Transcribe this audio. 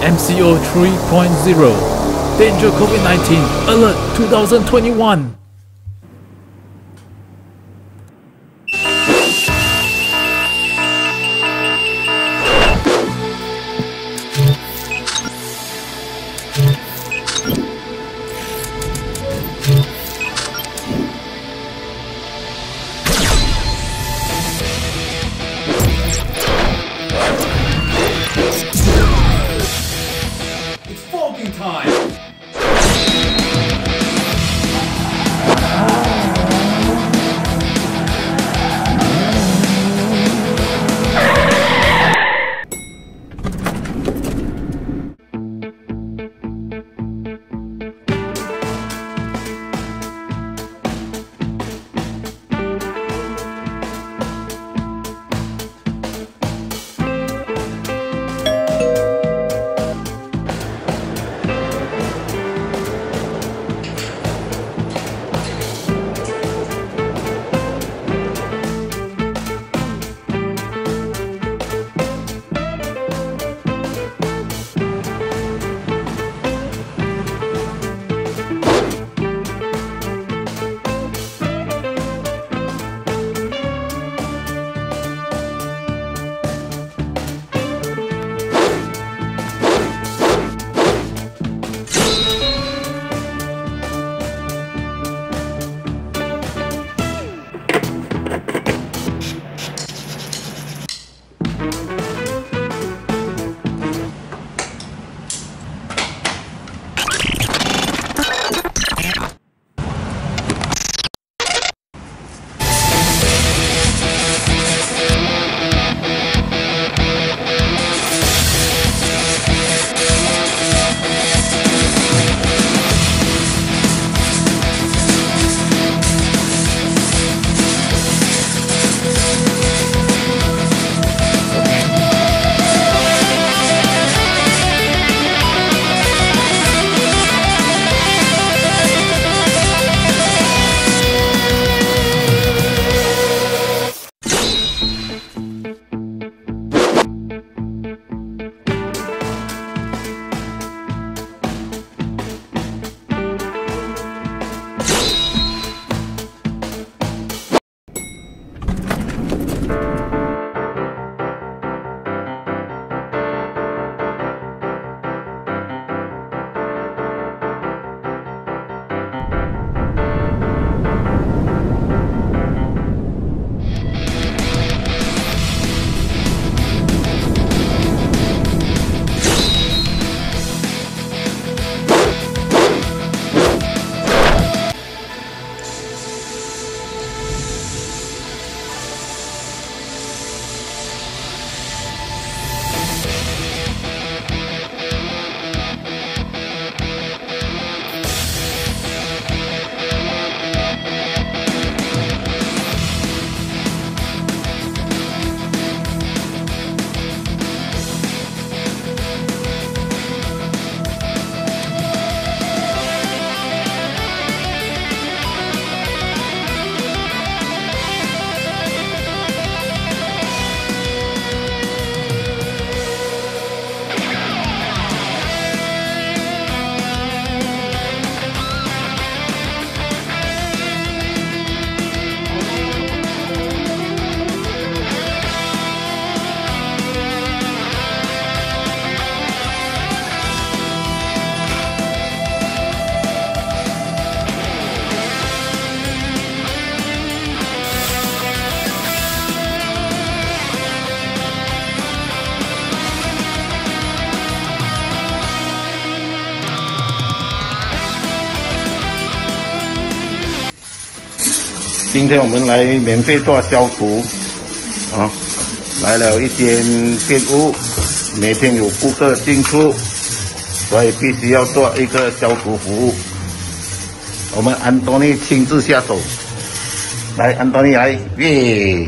MCO 3.0 Danger COVID-19 Alert 2021今天我们来免费做消毒，啊，来了一间店屋，每天有顾客进出，所以必须要做一个消毒服务。我们安东尼亲自下手，来，安东尼来，耶！